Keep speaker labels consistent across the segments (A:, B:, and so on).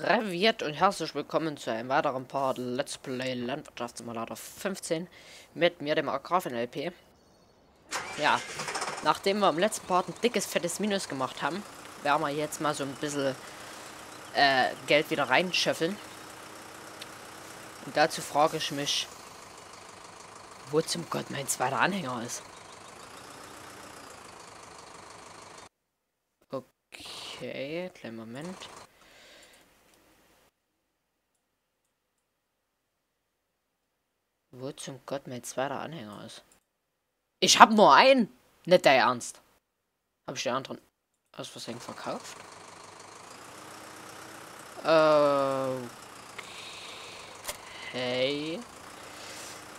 A: Reviert und herzlich willkommen zu einem weiteren Part Let's Play Landwirtschaftssimulator 15 mit mir, dem Agrafen LP. Ja, nachdem wir im letzten Part ein dickes, fettes Minus gemacht haben, werden wir jetzt mal so ein bisschen äh, Geld wieder reinschöffeln. Und dazu frage ich mich, wo zum Gott mein zweiter Anhänger ist. Okay, kleinen Moment. Wo zum Gott mein zweiter Anhänger ist. Ich habe nur einen. Nicht der Ernst. Habe ich den anderen aus Versehen verkauft? Okay.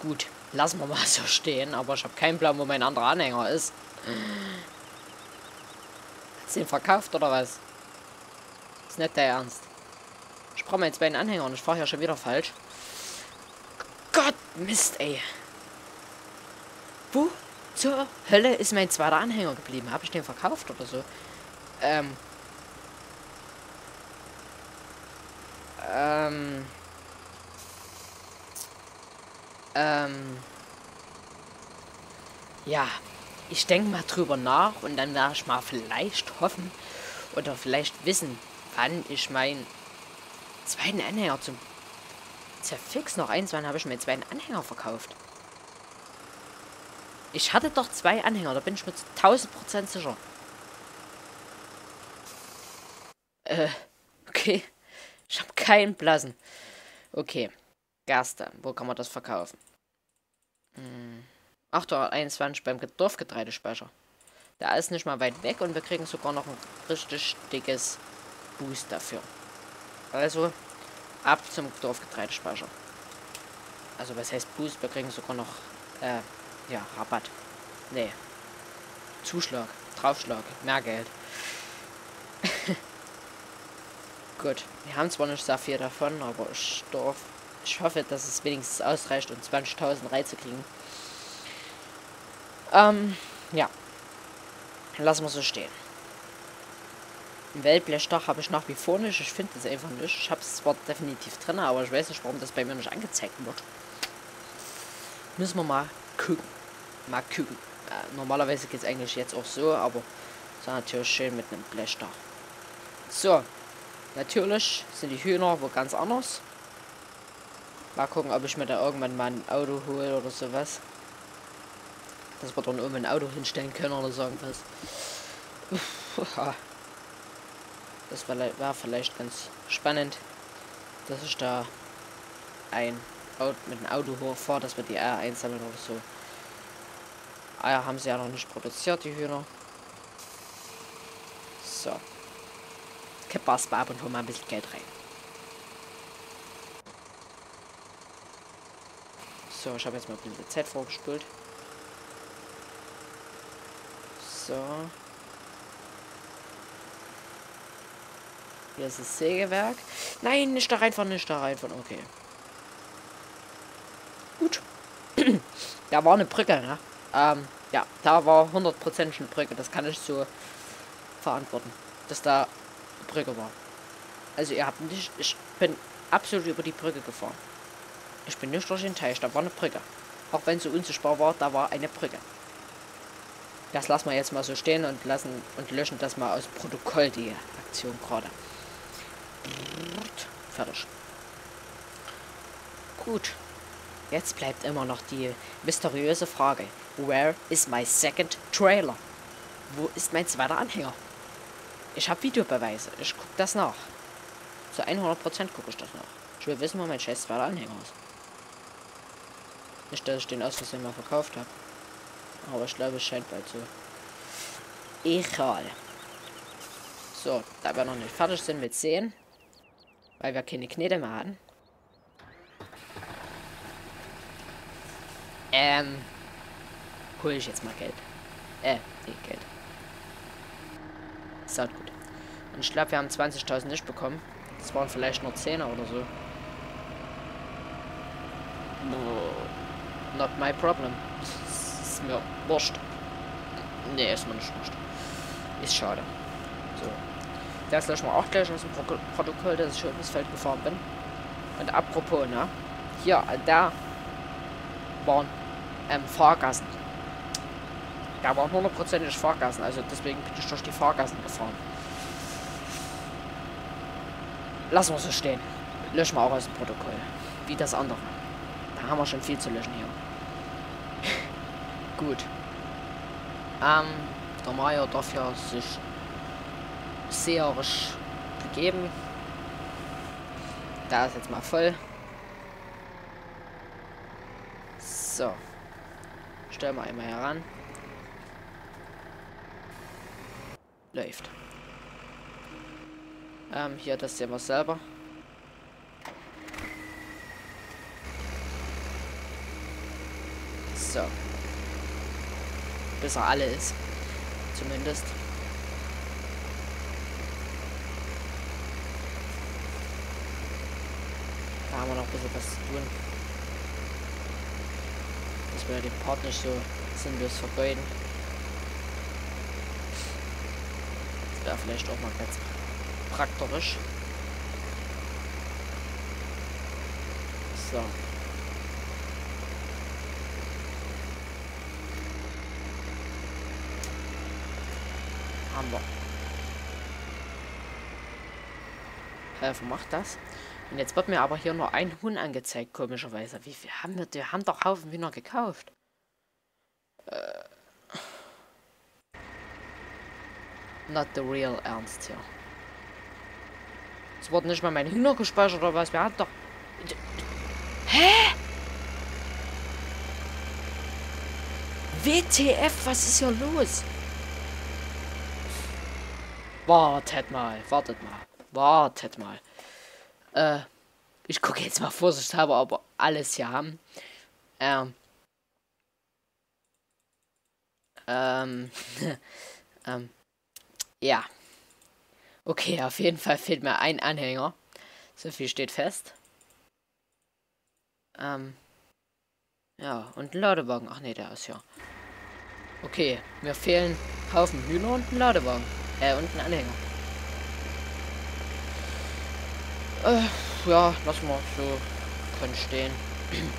A: Gut, lassen wir mal so stehen, aber ich habe keinen Plan, wo mein anderer Anhänger ist. Hast du ihn verkauft oder was? Ist nicht der Ernst. Ich brauche jetzt beiden Anhänger und ich fahre ja schon wieder falsch. Gott, Mist, ey. Wo zur Hölle ist mein zweiter Anhänger geblieben? Habe ich den verkauft oder so? Ähm. Ähm. Ähm. Ja, ich denke mal drüber nach und dann werde ich mal vielleicht hoffen oder vielleicht wissen, wann ich meinen zweiten Anhänger zum Zerfix noch eins, wann habe ich mir zweiten Anhänger verkauft? Ich hatte doch zwei Anhänger, da bin ich mir zu 1000% sicher. Äh, okay. Ich habe keinen Blasen. Okay. Gerste. Wo kann man das verkaufen? Hm. 821 beim Dorfgetreidespeicher. Der ist nicht mal weit weg und wir kriegen sogar noch ein richtig dickes Boost dafür. Also, ab zum Dorfgetreidespeicher. Also, was heißt Boost? Wir kriegen sogar noch, äh, ja, Rabatt. Nee. Zuschlag. Draufschlag. Mehr Geld. Gut. Wir haben zwar nicht sehr viel davon, aber ich darf. Ich hoffe, dass es wenigstens ausreicht, um 20.000 reinzukriegen. Ähm, ja. Lassen wir so stehen. Ein Wellblechdach habe ich nach wie vor nicht. Ich finde es einfach nicht. Ich habe es zwar definitiv drin, aber ich weiß nicht, warum das bei mir nicht angezeigt wird. Müssen wir mal gucken. Mal gucken. Äh, normalerweise geht es eigentlich jetzt auch so, aber ist natürlich schön mit einem Blechdach. So. Natürlich sind die Hühner wo ganz anders. Mal gucken, ob ich mir da irgendwann mal ein Auto hole oder sowas. Dass wir dann oben ein Auto hinstellen können oder so irgendwas. Das wäre wär vielleicht ganz spannend, dass ich da ein mit einem Auto hochfahre, dass wir die Eier einsammeln oder so. Eier haben sie ja noch nicht produziert, die Hühner. So. Kippers ab und hol mal ein bisschen Geld rein. So, ich habe jetzt mal ein bisschen Zeit vorgespult. So. Hier ist das Sägewerk. Nein, nicht da reinfahren, nicht da reinfahren. Okay. Gut. da war eine Brücke, ne? Ähm, ja, da war 100% eine Brücke. Das kann ich so verantworten. Dass da eine Brücke war. Also ihr habt nicht... Ich bin absolut über die Brücke gefahren. Ich bin nicht durch den Teich, da war eine Brücke. Auch wenn sie unsichtbar war, da war eine Brücke. Das lassen wir jetzt mal so stehen und lassen und löschen das mal aus Protokoll, die Aktion gerade. Fertig. Gut. Jetzt bleibt immer noch die mysteriöse Frage. Where is my second trailer? Wo ist mein zweiter Anhänger? Ich habe Videobeweise. Ich gucke das nach. Zu 100% gucke ich das nach. Ich will wissen, wo mein scheiß zweiter Anhänger ist. Nicht, dass ich den aus Versehen mal verkauft habe. Aber ich glaube, es scheint bald so. Egal. So, da wir noch nicht fertig sind mit 10, weil wir keine Knete mehr hatten. Ähm, hole ich jetzt mal Geld. Äh, nee, Geld. Saut gut. Und ich glaube, wir haben 20.000 nicht bekommen. Das waren vielleicht nur 10er oder so. No, not my problem. Ist mir wurscht. Nee, ist mir nicht wurscht. Ist schade. So. Das löschen wir auch gleich aus dem Pro Protokoll, dass ich schon ins Feld gefahren bin. Und apropos, ne? Hier, da waren ähm, Fahrgassen. Da waren hundertprozentig Fahrgassen, also deswegen bin ich durch die Fahrgassen gefahren. Lassen wir so stehen. Löschen wir auch aus dem Protokoll. Wie das andere. Da haben wir schon viel zu löschen hier. Gut. Ähm, der Meier darf ja sich seherisch begeben. Da ist jetzt mal voll. So. Stellen wir einmal heran. Läuft. Ähm, hier, das sehen wir selber. So. Bis er alle ist. Zumindest. Da haben wir noch ein bisschen was zu tun. Dass wir den Part nicht so sinnlos vergeuden. Das wäre vielleicht auch mal ganz praktisch. So. Haben wir. Helfer macht das. Und jetzt wird mir aber hier nur ein Huhn angezeigt, komischerweise. Wie viel haben wir? Wir haben doch Haufen Hühner gekauft. Äh. Not the real Ernst hier. Es wurde nicht mal mein Hühner gespeichert oder was? Wir hatten doch... Hä? WTF, was ist hier los? Wartet mal, wartet mal, wartet mal. Äh, ich gucke jetzt mal vorsichtshalber, ob wir alles hier haben. Ähm. Ähm. ähm. Ja. Okay, auf jeden Fall fehlt mir ein Anhänger. So viel steht fest. Ähm. Ja, und ein Ladewagen. Ach nee, der ist ja. Okay, mir fehlen Haufen Hühner und ein Ladewagen. Äh, und ein Anhänger. Äh, ja, lassen wir so können stehen.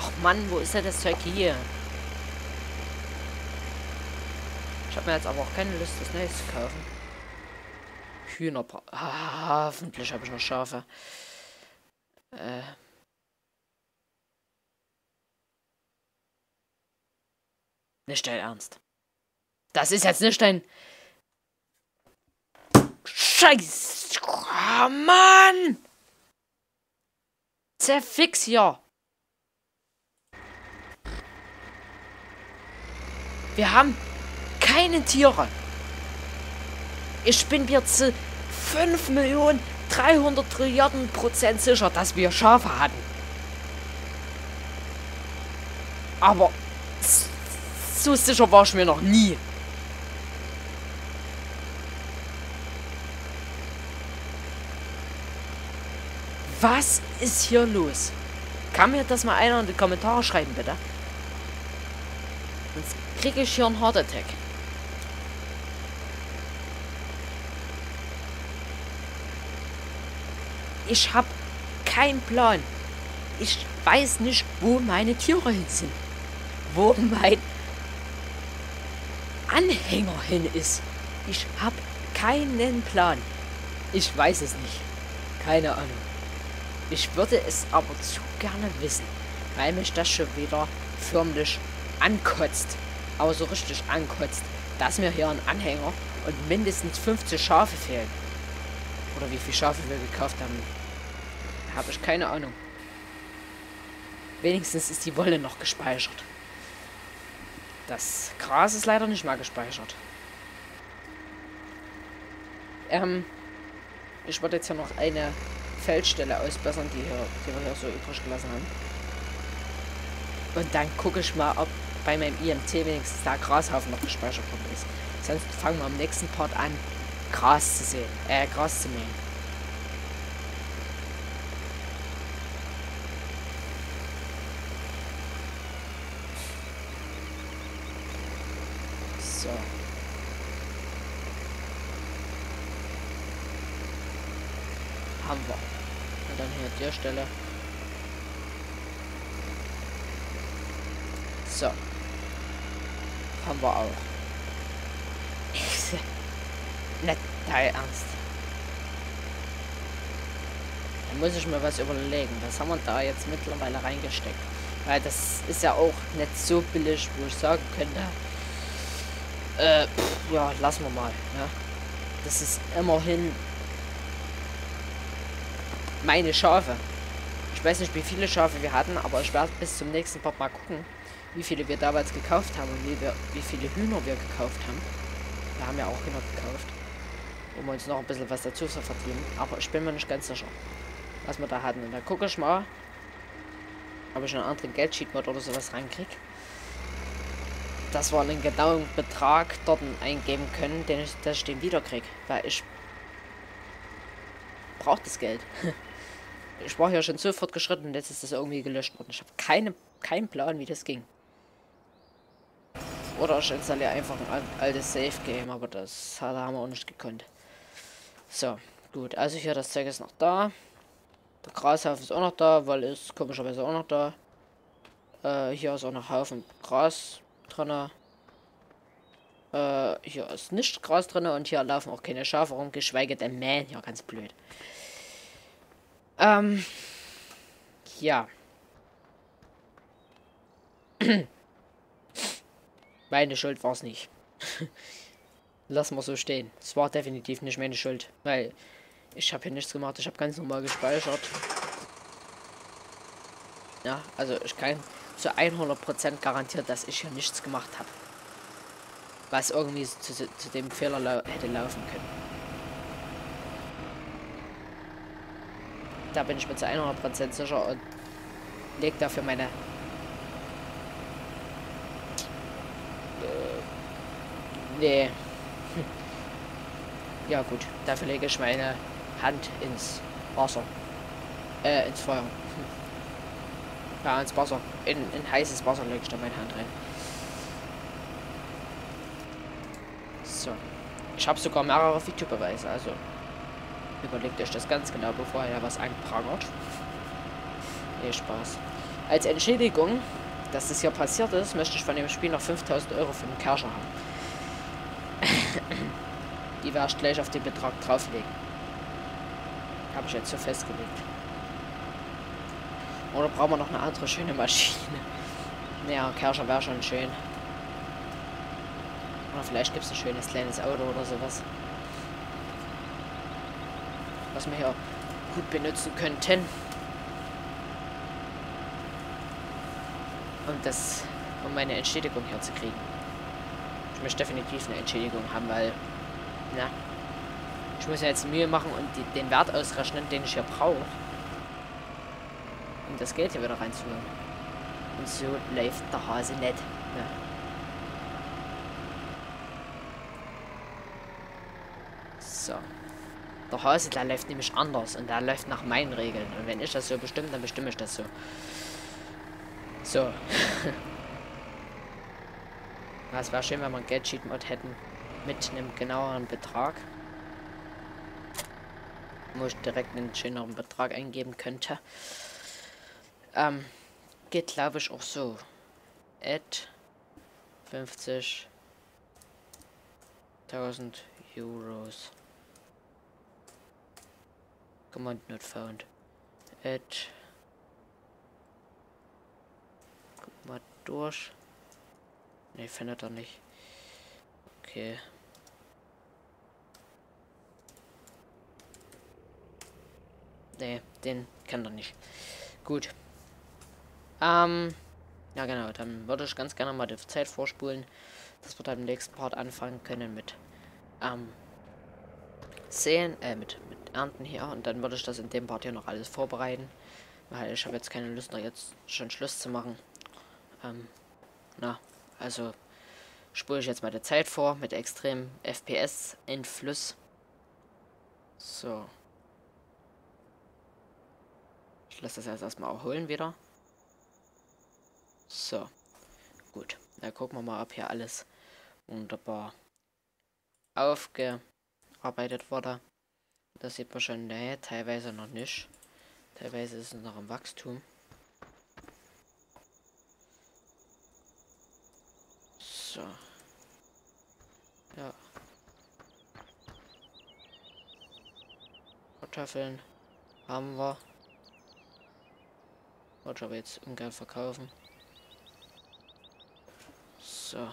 A: Ach Mann, wo ist denn das Zeug hier? Ich habe mir jetzt aber auch keine Lust, das Neues zu kaufen. Hühner. Ah, hoffentlich habe ich noch Schafe. Äh. Nicht dein Ernst. Das ist jetzt nicht dein... Scheiß. Oh, Mann! Zerfix ja. Wir haben keine Tiere. Ich bin mir zu 5 Millionen 300 Trilliarden Prozent sicher, dass wir Schafe hatten. Aber so sicher war ich mir noch nie. Was ist hier los? Kann mir das mal einer in die Kommentare schreiben, bitte? Sonst kriege ich hier einen Heart Attack. Ich habe keinen Plan. Ich weiß nicht, wo meine Tiere hin sind. Wo mein Anhänger hin ist. Ich habe keinen Plan. Ich weiß es nicht. Keine Ahnung. Ich würde es aber zu gerne wissen, weil mich das schon wieder förmlich ankotzt. Aber so richtig ankotzt, dass mir hier ein Anhänger und mindestens 50 Schafe fehlen. Oder wie viele Schafe wir gekauft haben. Habe ich keine Ahnung. Wenigstens ist die Wolle noch gespeichert. Das Gras ist leider nicht mal gespeichert. Ähm, ich würde jetzt hier noch eine Feldstelle ausbessern, die, hier, die wir hier so übrig gelassen haben. Und dann gucke ich mal, ob bei meinem IMT wenigstens der Grashaufen noch gespeichert worden ist. Sonst fangen wir am nächsten Part an, Gras zu sehen, äh, Gras zu mähen. So. haben wir. Und dann hier an der Stelle. So. Haben wir auch. Nicht dein Ernst. Da muss ich mir was überlegen. Was haben wir da jetzt mittlerweile reingesteckt? Weil das ist ja auch nicht so billig, wo ich sagen könnte. Äh, pff, ja, lassen wir mal. Ja. Das ist immerhin meine Schafe. Ich weiß nicht, wie viele Schafe wir hatten, aber ich werde bis zum nächsten Part mal gucken, wie viele wir damals gekauft haben und wie, wir, wie viele Hühner wir gekauft haben. Wir haben ja auch Hühner gekauft, um uns noch ein bisschen was dazu zu verdienen. Aber ich bin mir nicht ganz sicher, was wir da hatten. Und dann gucke ich mal, ob ich einen anderen Geldsheet-Mod oder sowas reinkriege. Dass wir einen genauen Betrag dort eingeben können, den ich, dass ich den wiederkriege. Weil ich brauche das Geld. ich war ja schon so fortgeschritten und jetzt ist das irgendwie gelöscht worden. Ich habe keine, keinen Plan, wie das ging. Oder ich installiere einfach ein altes Safe-Game, aber das haben wir auch nicht gekonnt. So, gut. Also hier, das Zeug ist noch da. Der Grashaufen ist auch noch da, weil ist komischerweise auch noch da. Äh, hier ist auch noch Haufen Gras drin. Äh, hier ist nicht Gras drin und hier laufen auch keine Schafe rum, geschweige denn Mähen. Ja, ganz blöd. Ähm, ja. meine Schuld war es nicht. Lass mal so stehen. Es war definitiv nicht meine Schuld, weil ich habe hier nichts gemacht. Ich habe ganz normal gespeichert. Ja, also ich kann zu 100% garantiert, dass ich hier nichts gemacht habe. Was irgendwie zu, zu dem Fehler lau hätte laufen können. Da bin ich mir zu 100% sicher und leg dafür meine... Äh, nee. ja gut, dafür lege ich meine Hand ins Wasser. Äh, ins Feuer. Ja, ins Wasser. In, in heißes Wasser lege ich da meine Hand rein. So. Ich habe sogar mehrere Videobeweise, also überlegt euch das ganz genau, bevor ihr was einprangert. Nee, Spaß. Als Entschädigung, dass das hier passiert ist, möchte ich von dem Spiel noch 5000 Euro für den Kerscher haben. Die werde ich gleich auf den Betrag drauflegen. Habe ich jetzt so festgelegt. Oder brauchen wir noch eine andere schöne Maschine? Naja, Kerscher wäre schon schön. Oder vielleicht gibt es ein schönes kleines Auto oder sowas. Was wir hier gut benutzen könnten. Um das, um meine Entschädigung hier zu kriegen. Ich möchte definitiv eine Entschädigung haben, weil, na, ich muss ja jetzt Mühe machen und die, den Wert ausrechnen, den ich hier brauche. Um das Geld hier wieder reinzuholen. Und so läuft der Hase nicht. Ja. So. Der Hase, der läuft nämlich anders und der läuft nach meinen Regeln. Und wenn ich das so bestimme, dann bestimme ich das so. So. Es wäre schön, wenn wir einen Geldsheet-Mod hätten mit einem genaueren Betrag. Wo ich direkt einen schöneren Betrag eingeben könnte. Ähm, geht glaube ich auch so. Add 50.000 Euros. Command not found. Add. Guck mal durch. Ne, findet er nicht. Okay. Ne, den kann er nicht. Gut. Ähm. Ja, genau. Dann würde ich ganz gerne mal die Zeit vorspulen, dass wir dann im nächsten Part anfangen können mit ähm, sehen, äh, mit, mit Ernten hier. Und dann würde ich das in dem Part hier noch alles vorbereiten. Weil ich habe jetzt keine Lust, noch jetzt schon Schluss zu machen. Ähm, na, also spule ich jetzt mal die Zeit vor mit extrem FPS in Fluss. So. Ich lasse das jetzt erstmal auch holen wieder. So. Gut. Dann gucken wir mal, ob hier alles wunderbar aufgearbeitet wurde. Das sieht man schon Nähe, teilweise noch nicht. Teilweise ist es noch im Wachstum. So. Ja. Kartoffeln haben wir. Wollte aber jetzt ungern verkaufen. So.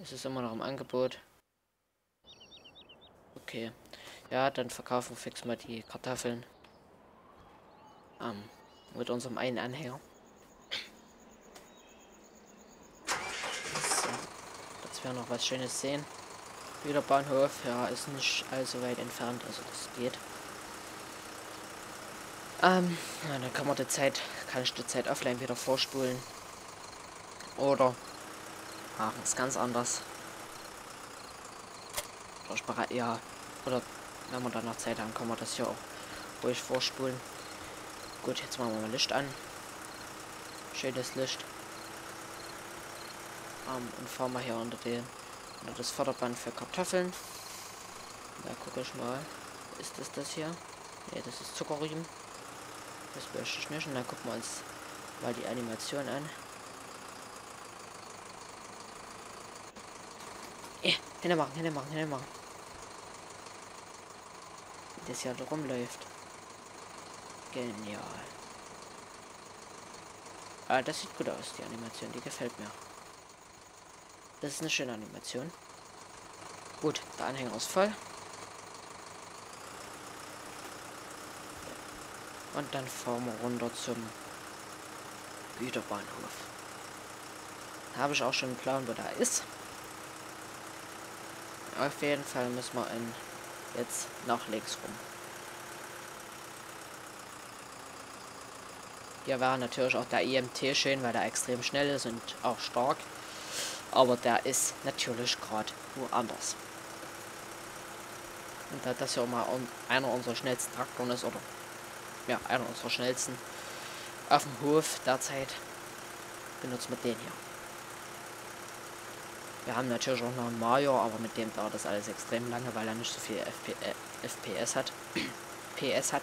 A: Es ist immer noch im Angebot. Okay. Ja, dann verkaufen wir fix mal die Kartoffeln. Ähm, mit unserem einen Anhänger. So. Jetzt werden noch was Schönes sehen. Wieder Bahnhof. Ja, ist nicht allzu weit entfernt, also das geht. Ähm, ja, dann kann man die Zeit, kann ich die Zeit offline wieder vorspulen. Oder machen es ganz anders. Oder ja, oder wenn wir dann noch Zeit haben, kann man das hier auch ruhig vorspulen. Gut, jetzt machen wir mal Licht an. Schönes Licht. Um, und fahren wir hier unter, den, unter das Förderband für Kartoffeln. Da gucke ich mal. Ist das das hier? Ne, das ist Zuckerriemen. Das möchte ich nicht. Und dann gucken wir uns mal die Animation an. Eh, Hände machen, Hände machen, Hände machen das ja rumläuft. Genial. Ah, das sieht gut aus, die Animation. Die gefällt mir. Das ist eine schöne Animation. Gut, der Anhänger ist voll. Und dann fahren wir runter zum Güterbahnhof. Habe ich auch schon einen Plan, wo da ist. Auf jeden Fall müssen wir in jetzt nach links rum. Hier wäre natürlich auch der EMT schön, weil der extrem schnell ist und auch stark. Aber der ist natürlich gerade woanders. Und da das ja mal einer unserer schnellsten Traktoren ist, oder ja, einer unserer schnellsten auf dem Hof derzeit, benutzen wir den hier. Wir haben natürlich auch noch einen Mario, aber mit dem dauert das alles extrem lange, weil er nicht so viel FP äh, FPS hat. PS hat.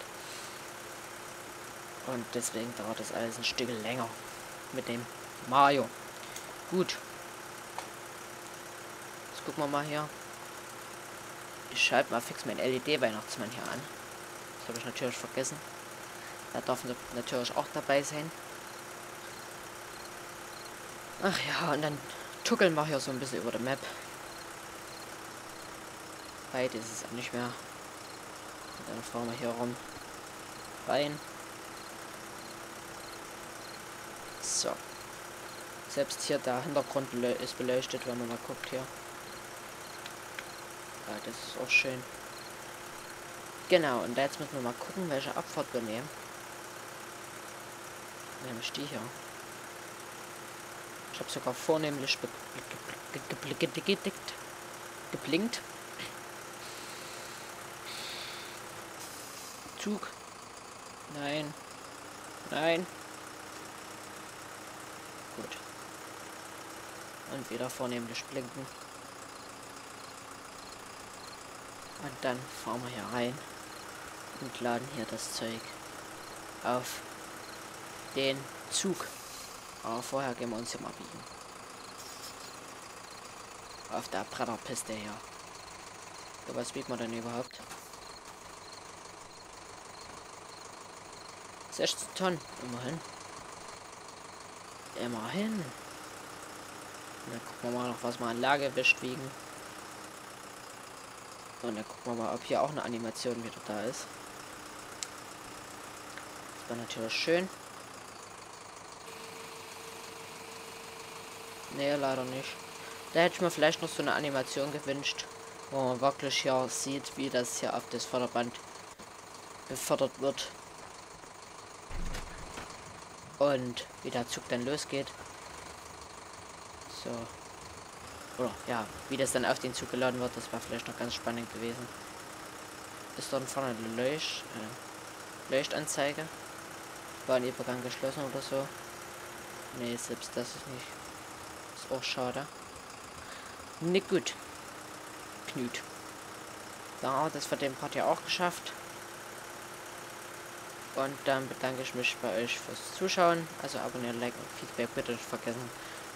A: Und deswegen dauert das alles ein Stück länger mit dem Mario. Gut. Jetzt gucken wir mal hier. Ich schalte mal fix meinen LED-Weihnachtsmann hier an. Das habe ich natürlich vergessen. Da darf natürlich auch dabei sein. Ach ja, und dann tuckeln wir hier so ein bisschen über der Map. Weit ist es auch nicht mehr. Und dann fahren wir hier rum. Rein. So. Selbst hier der Hintergrund ist beleuchtet, wenn man mal guckt hier. Ja, das ist auch schön. Genau, und jetzt müssen wir mal gucken, welche Abfahrt wir nehmen. Nämlich die hier. Ich habe sogar vornehmlich geblinkt. Zug. Nein. Nein. Gut. Und wieder vornehmlich blinken. Und dann fahren wir hier rein und laden hier das Zeug auf den Zug. Aber vorher gehen wir uns hier mal biegen. Auf der Bretterpiste hier. So, was biegt man denn überhaupt? 16 Tonnen, immerhin. Immerhin. dann gucken wir mal noch, was wir an Lagewicht wiegen. Und dann gucken wir mal, ob hier auch eine Animation wieder da ist. Das war natürlich schön. Nee, leider nicht. Da hätte ich mir vielleicht noch so eine Animation gewünscht, wo man wirklich hier sieht, wie das hier auf das Förderband befördert wird. Und wie der Zug dann losgeht. So. Oder ja, wie das dann auf den Zug geladen wird, das war vielleicht noch ganz spannend gewesen. Ist dort vorne eine Leucht, äh, Leuchtanzeige? War ein Übergang geschlossen oder so? Nee, selbst das ist nicht. Auch schade. Nicht gut. Knut. Ja, das wird den Part ja auch geschafft. Und dann bedanke ich mich bei euch fürs Zuschauen. Also abonnieren, liken, Feedback bitte nicht vergessen.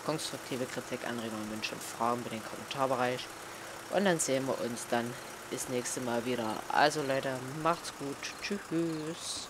A: Konstruktive Kritik, Anregungen, Wünsche und Fragen mit den Kommentarbereich. Und dann sehen wir uns dann bis nächste Mal wieder. Also Leute, macht's gut. Tschüss.